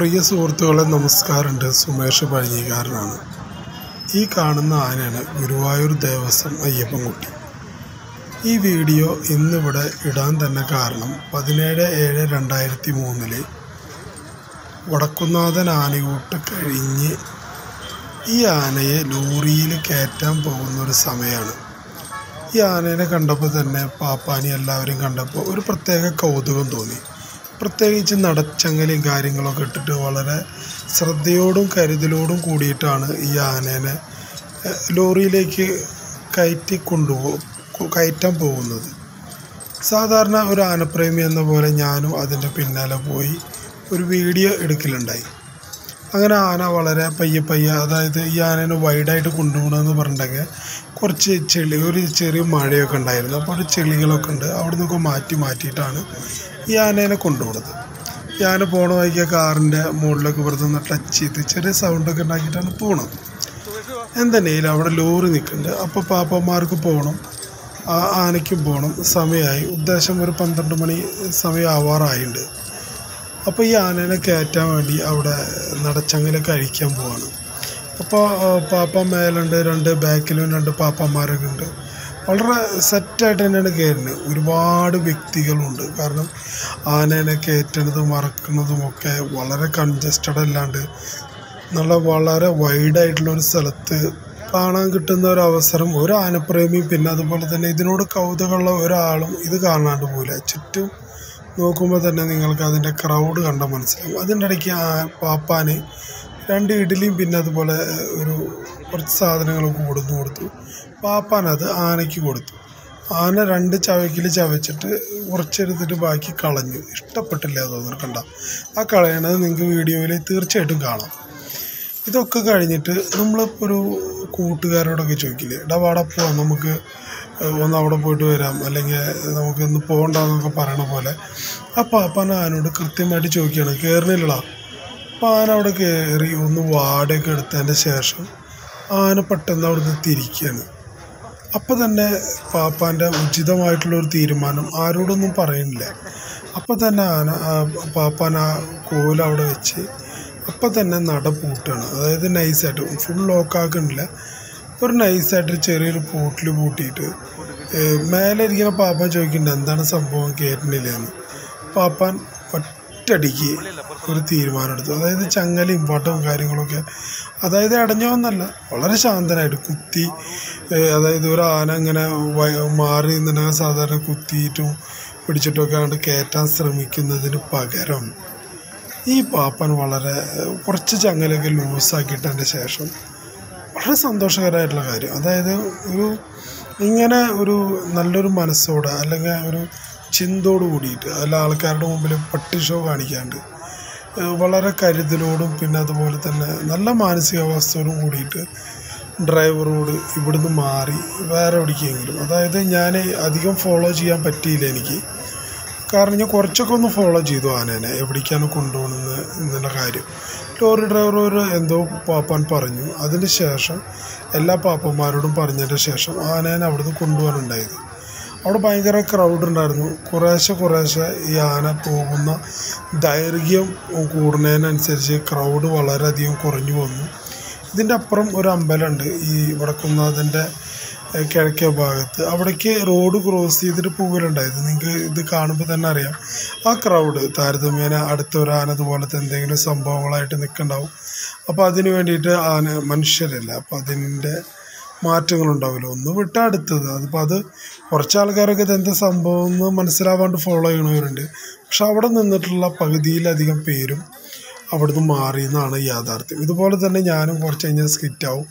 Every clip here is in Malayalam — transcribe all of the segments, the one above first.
പ്രിയ സുഹൃത്തുക്കളെ നമസ്കാരമുണ്ട്. സുമേഷ് പഴഞ്ഞിക്കാരനാണ് ഈ കാണുന്ന ആനയാണ് ഗുരുവായൂർ ദേവസ്വം അയ്യപ്പൻകുട്ടി. ഈ വീഡിയോ ഇന്നിവിടെ ഇടാൻ തന്നെ കാരണം പതിനേഴ് ഏഴ് രണ്ടായിരത്തി മൂന്നിൽ വടക്കുന്നാഥൻ ആനകൂട്ട് കഴിഞ്ഞ് ഈ ആനയെ ലോറിയിൽ കയറ്റാൻ പോകുന്ന ഒരു സമയമാണ് ഈ ആനേനെ കണ്ടപ്പോൾ തന്നെ പാപ്പാനി എല്ലാവരും കണ്ടപ്പോൾ ഒരു പ്രത്യേക കൗതുകം തോന്നി. പ്രത്യേകിച്ച് നടച്ചങ്ങലയും കാര്യങ്ങളൊക്കെ ഇട്ടിട്ട് വളരെ ശ്രദ്ധയോടും കരുതലോടും കൂടിയിട്ടാണ് ഈ ആനേനെ ലോറിയിലേക്ക് കയറ്റി കൊണ്ടുപോ കയറ്റാൻ പോകുന്നത്. സാധാരണ ഒരു ആനപ്രേമി എന്ന പോലെ ഞാനും അതിന്റെ പിന്നാലെ പോയി ഒരു വീഡിയോ എടുക്കലുണ്ടായി. അങ്ങനെ ആന വളരെ പയ്യെ പയ്യെ അതായത് ഈ ആനേനെ വൈഡായിട്ട് കൊണ്ടുപോകണമെന്ന് പറഞ്ഞിട്ടുണ്ടെങ്കിൽ കുറച്ച് ചെളി ഒരു ചെറിയ മഴയൊക്കെ ഉണ്ടായിരുന്നു. അപ്പോൾ ഒരു ചെളികളൊക്കെ ഉണ്ട്. അവിടെ നിന്നൊക്കെ മാറ്റി മാറ്റിയിട്ടാണ് ഈ ആനേനെ കൊണ്ടുപോകുന്നത്. ഈ ആന പോണ വഴിക്ക് കാറിന്റെ മുകളിലൊക്കെ വെറുതെ ഒന്ന് ടച്ച് ചെയ്ത് ചെറിയ സൗണ്ടൊക്കെ ഉണ്ടാക്കിയിട്ടാണ് പോണത്. എന്തെങ്കിലും അവിടെ ലോറി നിൽക്കുന്നുണ്ട്. അപ്പോൾ പാപ്പന്മാർക്ക് പോകണം. ആനയ്ക്കും പോകണം. സമയമായി. ഉദ്ദേശം ഒരു പന്ത്രണ്ട് മണി സമയം ആവാറായിട്ടുണ്ട് അപ്പോൾ ഈ ആനനെ കയറ്റാൻ വേണ്ടി അവിടെ നടച്ചങ്ങലൊക്കെ അഴിക്കാൻ പോവാണ്. അപ്പോൾ പാപ്പ മേലുണ്ട് രണ്ട് ബാക്കിലും രണ്ട് പാപ്പന്മാരൊക്കെ ഉണ്ട്. വളരെ സെറ്റായിട്ട് തന്നെയാണ് കയറുന്നത്. ഒരുപാട് വ്യക്തികളുണ്ട്. കാരണം ആനേനെ കയറ്റണതും മറക്കുന്നതും ഒക്കെ വളരെ കൺജസ്റ്റഡ് അല്ലാണ്ട് നല്ല വളരെ വൈഡായിട്ടുള്ള ഒരു സ്ഥലത്ത് കാണാൻ കിട്ടുന്ന ഒരു അവസരം ഒരു ആനപ്രേമിയും പിന്നെ അതുപോലെ തന്നെ ഇതിനോട് കൗതുകമുള്ള ഒരാളും ഇത് കാണാണ്ട് പോകില്ല ചുറ്റും നോക്കുമ്പോൾ തന്നെ നിങ്ങൾക്ക് അതിന്റെ ക്രൗഡ് കണ്ടാൽ മനസ്സിലാവും. അതിന്റെ ഇടയ്ക്ക് ആ പാപ്പാന് രണ്ട് ഇഡലിയും പിന്നെ അതുപോലെ ഒരു കുറച്ച് സാധനങ്ങളൊക്കെ കൊടുത്തു കൊടുത്തു. പാപ്പാൻ അത് ആനയ്ക്ക് കൊടുത്തു. ആന രണ്ട് ചവയ്ക്കിൽ ചവച്ചിട്ട് കുറച്ചെടുത്തിട്ട് ബാക്കി കളഞ്ഞു. ഇഷ്ടപ്പെട്ടില്ല തോന്നുന്നു കണ്ട. ആ കളയണത് നിങ്ങൾക്ക് വീഡിയോയിൽ തീർച്ചയായിട്ടും കാണാം. ഇതൊക്കെ കഴിഞ്ഞിട്ട് നമ്മളിപ്പോൾ ഒരു കൂട്ടുകാരോടൊക്കെ ചോദിക്കില്ലേ ഇടപാടപ്പോൾ നമുക്ക് ഒന്ന് അവിടെ പോയിട്ട് വരാം. അല്ലെങ്കിൽ നമുക്ക് ഇന്ന് പോകണ്ടെന്നൊക്കെ പറയണ പോലെ. ആ പാപ്പാൻ ആനോട് കൃത്യമായിട്ട് ചോദിക്കുകയാണ് കയറുന്നില്ലടാ അപ്പം ആന അവിടെ കയറി ഒന്ന് വാടകയൊക്കെ എടുത്തതിന്റെ ശേഷം ആന പെട്ടെന്ന് അവിടുന്ന് തിരിക്കുകയാണ്. അപ്പം തന്നെ പാപ്പാന്റെ ഉചിതമായിട്ടുള്ള ഒരു തീരുമാനം ആരോടൊന്നും പറയുന്നില്ല അപ്പം തന്നെ ആന പാപ്പാൻ ആ കോല അവിടെ വെച്ച് അപ്പം തന്നെ നട പൂട്ടുകയാണ്. അതായത് നൈസായിട്ട് ഫുൾ ലോക്കാക്കുന്നില്ല ഒരു നൈസായിട്ട് ചെറിയൊരു പൂട്ടിൽ പൂട്ടിയിട്ട് മേലെ ഇരിക്കുന്ന പാപ്പാൻ ചോദിക്കുന്നുണ്ട് എന്താണ് സംഭവം? കയറ്റുന്നില്ലെന്ന് പാപ്പാൻ ഒറ്റടിക്ക് ഒരു തീരുമാനമെടുത്തു അതായത് ചങ്ങലയും വട്ടവും കാര്യങ്ങളൊക്കെ അതായത് അടഞ്ഞോന്നല്ല വളരെ ശാന്തനായിട്ട് കുത്തി അതായത് ഒരു ആന ഇങ്ങനെ മാറി നിന്നുണ്ടെങ്കിൽ സാധാരണ കുത്തിയിട്ടും പിടിച്ചിട്ടൊക്കെ അങ്ങോട്ട് കയറ്റാൻ ശ്രമിക്കുന്നതിന് പകരം ഈ പാപ്പൻ വളരെ കുറച്ച് ചങ്ങലൊക്കെ ലൂസാക്കിയിട്ടതിന്റെ ശേഷം വളരെ സന്തോഷകരമായിട്ടുള്ള കാര്യം. അതായത് ഒരു ഇങ്ങനെ ഒരു നല്ലൊരു മനസ്സോടെ അല്ലെങ്കിൽ ഒരു ചിന്തോട് കൂടിയിട്ട് അല്ല ആൾക്കാരുടെ മുമ്പിൽ പട്ടി ഷോ കാണിക്കാണ്ട് വളരെ കരുതലോടും പിന്നെ അതുപോലെ തന്നെ നല്ല മാനസികാവസ്ഥയോടും കൂടിയിട്ട് ഡ്രൈവറോട് ഇവിടുന്ന് മാറി വേറെ എവിടേക്കെങ്കിലും. അതായത് ഞാൻ അധികം ഫോളോ ചെയ്യാൻ പറ്റിയില്ല എനിക്ക്. കാരണം ഞാൻ കുറച്ചൊക്കെ ഒന്ന് ഫോളോ ചെയ്തു ആനേനെ. എവിടേക്കാണ് കൊണ്ടുപോകണമെന്ന് എന്നുള്ള കാര്യം. ലോറി ഡ്രൈവർ ഒരു എന്തോ പാപ്പാൻ പറഞ്ഞു. അതിന് ശേഷം എല്ലാ പാപ്പന്മാരോടും പറഞ്ഞതിന് ശേഷം ആനേനെ അവിടുന്ന് കൊണ്ടുപോകാനുണ്ടായത്. അവിടെ ഭയങ്കര ക്രൗഡ് ഉണ്ടായിരുന്നു. കുറേശ്ശെ കുറേശ്ശെ ഈ ആന പോകുന്ന ദൈർഘ്യം കൂടുന്നതിനനുസരിച്ച് ക്രൗഡ് വളരെയധികം കുറഞ്ഞു വന്നു. ഇതിന്റെ അപ്പുറം ഒരു അമ്പലമുണ്ട്. ഈ വടക്കുന്നാഥന്റെ കിഴക്കേ ഭാഗത്ത്. അവിടേക്ക് റോഡ് ക്രോസ് ചെയ്തിട്ട് പോകലുണ്ടായിരുന്നു നിങ്ങൾക്ക് ഇത് കാണുമ്പോൾ തന്നെ അറിയാം. ആ ക്രൗഡ് താരതമ്യേന അടുത്ത ഒരു ആന അതുപോലത്തെ എന്തെങ്കിലും സംഭവങ്ങളായിട്ട് നിൽക്കുന്നുണ്ടാവും അപ്പോൾ അതിന് വേണ്ടിയിട്ട് ആന മനുഷ്യരല്ല. അപ്പോൾ അതിന്റെ മാറ്റങ്ങളുണ്ടാവില്ല ഒന്ന് വിട്ടാൽ അടുത്തത്. അതിപ്പോൾ അത് കുറച്ച് ആൾക്കാരൊക്കെ ഇത് എന്താ സംഭവം എന്ന് മനസ്സിലാവാണ്ട് ഫോളോ ചെയ്യണവരുണ്ട്. പക്ഷെ അവിടെ നിന്നിട്ടുള്ള പകുതിയിലധികം പേരും അവിടുന്ന് മാറി എന്നാണ് യാഥാർത്ഥ്യം. ഇതുപോലെ തന്നെ ഞാനും കുറച്ച് കഴിഞ്ഞാൽ സ്കിറ്റാവും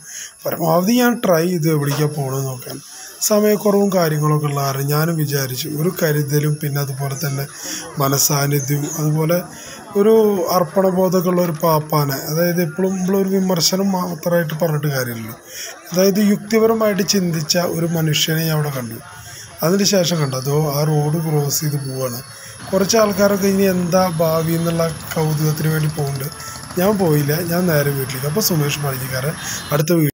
പരമാവധി ഞാൻ ട്രൈ ചെയ്ത് എവിടേക്കാണ് പോകണമെന്ന് നോക്കാൻ. സമയക്കുറവും കാര്യങ്ങളൊക്കെ ഉള്ള കാരണം ഞാനും വിചാരിച്ചു ഒരു കരുതലും പിന്നെ അതുപോലെ തന്നെ മനസാന്നിധ്യവും അതുപോലെ ഒരു അർപ്പണബോധമൊക്കെ ഉള്ള ഒരു പാപ്പാനെ. അതായത് എപ്പോഴും നമ്മളൊരു വിമർശനം മാത്രമായിട്ട് പറഞ്ഞിട്ട് കാര്യമില്ലല്ലോ. അതായത് യുക്തിപരമായിട്ട് ചിന്തിച്ച ഒരു മനുഷ്യനെ ഞാൻ അവിടെ കണ്ടു. അതിന് ശേഷം കണ്ടോ അതോ ആ റോഡ് ക്രോസ് ചെയ്ത് പോവാണ്. കുറച്ച് ആൾക്കാരൊക്കെ ഇനി എന്താ ഭാവി എന്നുള്ള കൗതുകത്തിന് വേണ്ടി പോകുന്നുണ്ട് ഞാൻ പോയില്ല ഞാൻ നേരെ വീട്ടിലേക്ക്. അപ്പോൾ സുമേഷ് പറഞ്ഞിക്കാരൻ അടുത്ത വീഡിയോ